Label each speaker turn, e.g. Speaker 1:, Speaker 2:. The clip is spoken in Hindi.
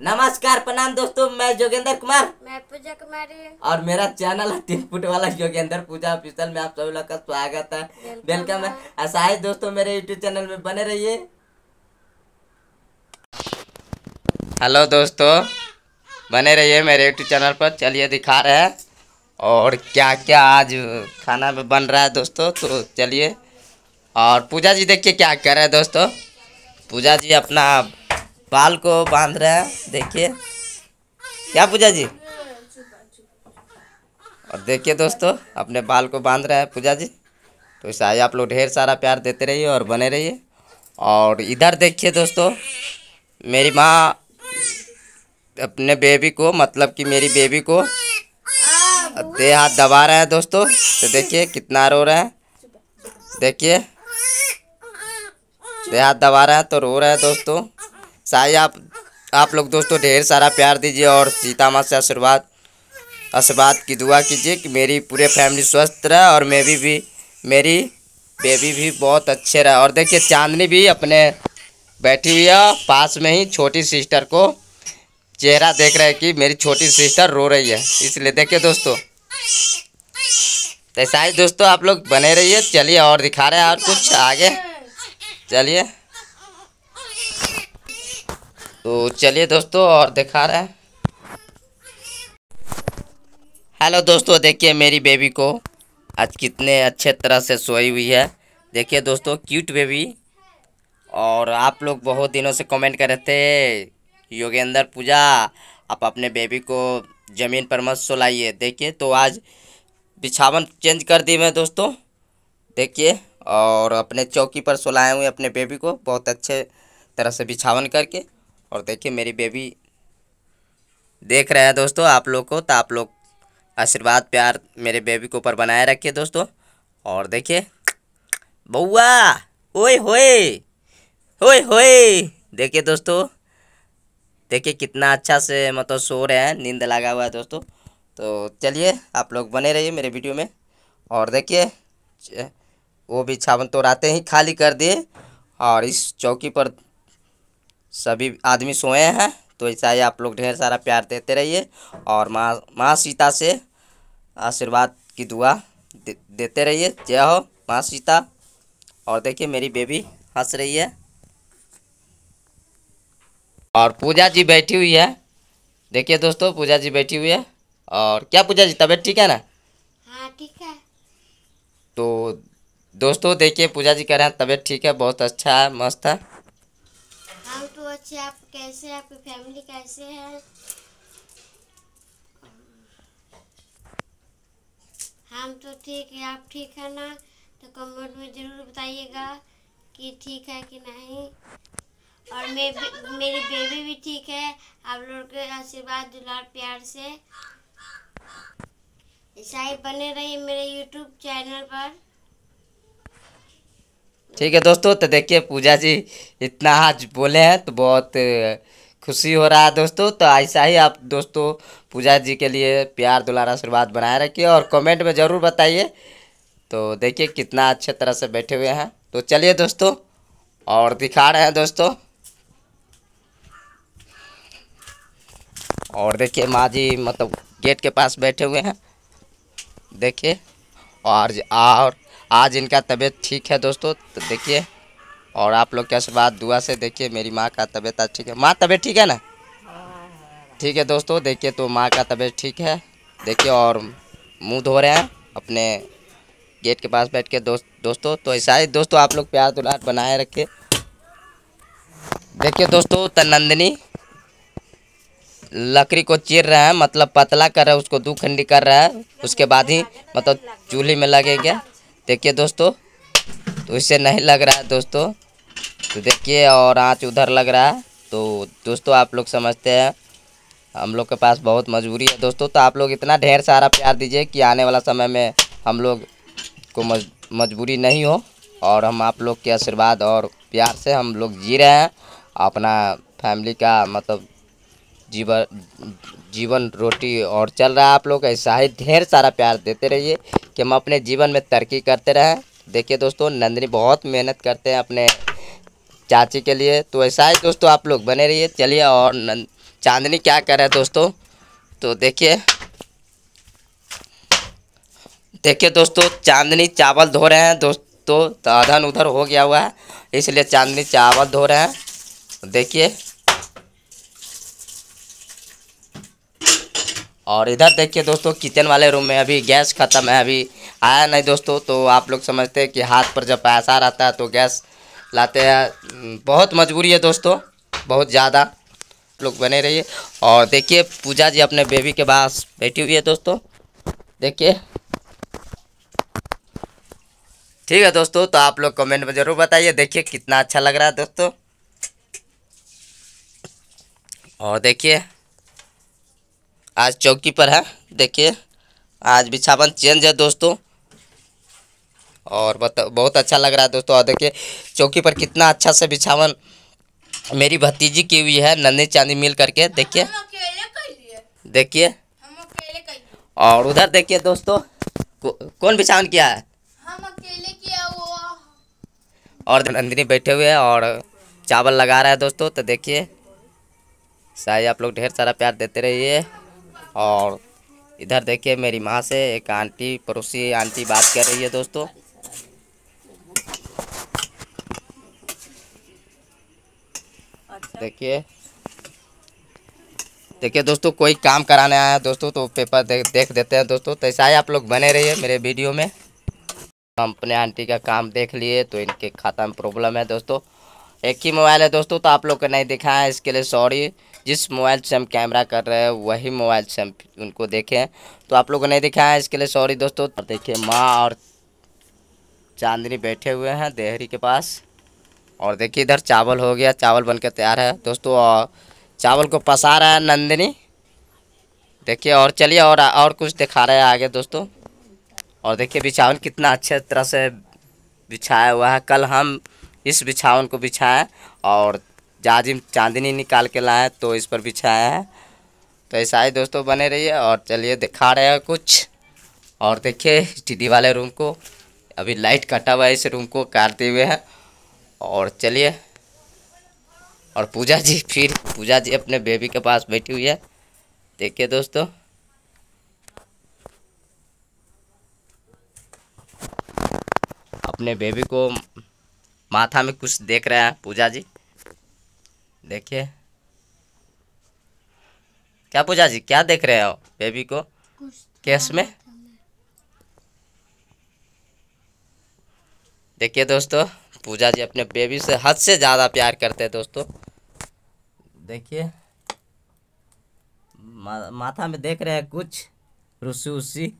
Speaker 1: नमस्कार प्रणाम दोस्तों मैं जोगेंद्र कुमार।
Speaker 2: मैं पूजा कुमारी।
Speaker 1: और मेरा चैनल है तीन फुट वाला योगेंद्र पूजा ऑफिशियल में आप सभी लोग का स्वागत है। वेलकम है। ऐसा है दोस्तों मेरे यूट्यूब चैनल में बने रहिए। हेलो दोस्तों बने रहिए मेरे यूट्यूब चैनल पर। चलिए दिखा रहे हैं। और क्या क्या आज खाना में बन रहा है दोस्तों तो चलिए। और पूजा जी देखिए क्या कर रहे हैं दोस्तों। पूजा जी अपना बाल को बाँध रहे हैं, देखिए। क्या पूजा जी? और देखिए दोस्तों, अपने बाल को बाँध रहे हैं पूजा जी। तो ही आप लोग ढेर सारा प्यार देते रहिए और बने रहिए। और इधर देखिए दोस्तों, मेरी माँ अपने बेबी को मतलब कि मेरी बेबी को, दे हाथ दबा रहे हैं दोस्तों। तो देखिए कितना रो रहे हैं। देखिए, दे हाथ दबा रहे हैं तो रो रहे हैं दोस्तों। शायद आप आप लोग दोस्तों ढेर सारा प्यार दीजिए और सीता माँ से आशीर्वाद आशीर्वाद की दुआ कीजिए कि मेरी पूरे फैमिली स्वस्थ रहे और मैं भी, भी मेरी बेबी भी बहुत अच्छे रहे। और देखिए चांदनी भी अपने बैठी हुई है पास में ही छोटी सिस्टर को चेहरा देख रहे हैं कि मेरी छोटी सिस्टर रो रही है। इसलिए देखिए दोस्तों तो ऐसा ही दोस्तों आप लोग बने रहिए चलिए और दिखा रहे हैं और कुछ आगे। चलिए। तो चलिए दोस्तों और दिखा रहे हैं। हेलो दोस्तों, देखिए मेरी बेबी को आज कितने अच्छे तरह से सोई हुई है। देखिए दोस्तों क्यूट बेबी और आप लोग बहुत दिनों से कमेंट कर रहे थे, योगेंद्र पूजा, आप अपने बेबी को ज़मीन पर मत सोलाइए। देखिए तो आज बिछावन चेंज कर दी मैं दोस्तों। देखिए, और अपने चौकी पर सोलाए हुए अपने बेबी को, बहुत अच्छे तरह से बिछावन करके। और देखिए मेरी बेबी देख रहे हैं दोस्तों आप लोग को तो आप लोग आशीर्वाद, प्यार मेरे बेबी के ऊपर बनाए रखिए दोस्तों। और देखिए बउआ ओए होए ओए होए, देखिए दोस्तों, देखिए कितना अच्छा से मतलब सो रहे हैं, नींद लगा हुआ है दोस्तों। तो चलिए, आप लोग बने रहिए मेरे वीडियो में। और देखिए वो भी छावन तो राते ही खाली कर दिए। और इस चौकी पर सभी आदमी सोए हैं तो ऐसा ही आप लोग ढेर सारा प्यार देते रहिए और माँ माँ सीता से आशीर्वाद की दुआ दे, देते रहिए। जय हो माँ सीता। और देखिए मेरी बेबी हंस रही है। और पूजा जी बैठी हुई है। देखिए दोस्तों पूजा जी बैठी हुई है। और क्या पूजा जी तबीयत ठीक है ना?
Speaker 2: हाँ ठीक है।
Speaker 1: तो दोस्तों देखिए पूजा जी कह रहे हैं तबीयत ठीक है बहुत अच्छा है मस्त है।
Speaker 2: हम तो अच्छे आप कैसे आपकी फैमिली कैसे है? हम तो ठीक है। आप ठीक है ना? तो कमेंट में ज़रूर बताइएगा कि ठीक है कि नहीं। और मैं मेरी बेबी भी ठीक है। आप लोग के आशीर्वाद, दुलार, प्यार से। ऐसा ही बने रहिए मेरे यूट्यूब चैनल पर।
Speaker 1: ठीक है दोस्तों तो देखिए पूजा जी इतना आज बोले हैं तो बहुत खुशी हो रहा है दोस्तों। तो ऐसा ही आप दोस्तों, पूजा जी के लिए प्यार दुलार आशीर्वाद बनाए रखिए और कमेंट में ज़रूर बताइए। तो देखिए कितना अच्छे तरह से बैठे हुए हैं। तो चलिए दोस्तों, और दिखा रहे हैं दोस्तों। और देखिए माँ जी मतलब गेट के पास बैठे हुए हैं। देखिए, और और आज इनका तबीयत ठीक है दोस्तों तो देखिए। और आप लोग के आशीर्वाद दुआ से देखिए, मेरी माँ का तबीयत ठीक है। माँ, तबीयत ठीक है ना? ठीक है दोस्तों, देखिए तो माँ का तबीयत ठीक है। देखिए, और मुँह धो रहे हैं, अपने गेट के पास बैठ के दोस्त, दोस्तों तो ऐसा ही दोस्तों, आप लोग प्यार दुलार बनाए रखे देखिए दोस्तों तनंदनी लकड़ी को चीर रहा है मतलब पतला कर रहा है, उसको दो खंडी कर रहा है, उसके बाद ही मतलब चूल्हे में लगेगा। देखिए दोस्तों तो इससे नहीं लग रहा है दोस्तों। तो देखिए और आँच उधर लग रहा है। तो दोस्तों आप लोग समझते हैं हम लोग के पास बहुत मजबूरी है दोस्तों। तो आप लोग इतना ढेर सारा प्यार दीजिए कि आने वाला समय में हम लोग को मज, मजबूरी नहीं हो। और हम आप लोग के आशीर्वाद और प्यार से हम लोग जी रहे हैं। अपना फैमिली का मतलब जीवन जीवन रोटी और चल रहा है आप लोग ऐसा ही ढेर सारा प्यार देते रहिए। कि हम अपने जीवन में तरक्की करते रहें। देखिए दोस्तों, नंदिनी बहुत मेहनत करते हैं अपने चाची के लिए। तो ऐसा ही दोस्तों, आप लोग बने रहिए। चलिए और नंद, चांदनी क्या कर रहा है दोस्तों? तो देखिए देखिए दोस्तों, चांदनी चावल धो रहे हैं दोस्तों। तो अधन उधर हो गया हुआ है, इसलिए चांदनी चावल धो रहे हैं। देखिए। और इधर देखिए दोस्तों, किचन वाले रूम में अभी गैस ख़त्म है, अभी आया नहीं दोस्तों तो आप लोग समझते हैं कि हाथ पर जब पैसा रहता है तो गैस लाते हैं। बहुत मजबूरी है दोस्तों, बहुत ज़्यादा लोग बने रहिए। और देखिए, पूजा जी अपने बेबी के पास बैठी हुई है दोस्तों, देखिए। ठीक है दोस्तों तो आप लोग कमेंट में ज़रूर बताइए, देखिए कितना अच्छा लग रहा है दोस्तों। और देखिए आज चौकी पर है। देखिए आज बिछावन चेंज है दोस्तों। और बता बहुत अच्छा लग रहा है दोस्तों। और देखिए चौकी पर कितना अच्छा से बिछावन मेरी भतीजी की हुई है नन्ही चांदी मिल करके। देखिए। देखिए।
Speaker 3: हम अकेले कहिए
Speaker 1: और उधर देखिए दोस्तों को, कौन बिछावन किया है?
Speaker 3: हम अकेले किया हुआ।
Speaker 1: और नंदिनी बैठे हुए हैं और चावल लगा रहा है दोस्तों। तो देखिए शायद आप लोग ढेर सारा प्यार देते रहिए। और इधर देखिए मेरी माँ से एक आंटी, पड़ोसी आंटी बात कर रही है दोस्तों। देखिए। देखिए दोस्तों, कोई काम कराने आया है दोस्तों तो पेपर देख देख देते हैं दोस्तों। तो ऐसा ही आप लोग बने रहिए मेरे वीडियो में। हम अपने आंटी का काम देख लिए तो इनके खाता में प्रॉब्लम है दोस्तों। एक ही मोबाइल है दोस्तों तो आप लोग को नहीं दिखाया इसके लिए सॉरी जिस मोबाइल से हम कैमरा कर रहे हैं, वही मोबाइल से हम उनको देखें। तो आप लोग को नहीं दिखा है, इसके लिए सॉरी दोस्तों। देखिए, माँ और चांदनी बैठे हुए हैं देहरी के पास। और देखिए, इधर चावल हो गया, चावल बन के तैयार है। दोस्तों, और चावल को पसा रहा है नंदिनी। देखिए, और चलिए, और और कुछ दिखा रहे हैं आगे दोस्तों। और देखिए, बिछावन कितना अच्छे तरह से बिछाया हुआ है। कल हम इस बिछावन को बिछाएँ, और जाजिम चांदनी निकाल के लाए तो इस पर बिछाया है। तो ऐसा ही दोस्तों बने रहिए और चलिए दिखा रहे हैं कुछ। और देखिए, टीडी वाले रूम को, अभी लाइट कटा हुआ है इस रूम को काटते हुए हैं। और चलिए, और पूजा जी, फिर पूजा जी अपने बेबी के पास बैठी हुई है। देखिए दोस्तों। अपने बेबी को माथा में कुछ देख रहे हैं पूजा जी। देखिए। क्या पूजा जी क्या देख रहे हो बेबी को? केस में? देखिए दोस्तों पूजा जी अपने बेबी से हद से ज़्यादा प्यार करते हैं दोस्तों। देखिए मा, माथा में देख रहे हैं कुछ रुसी उसी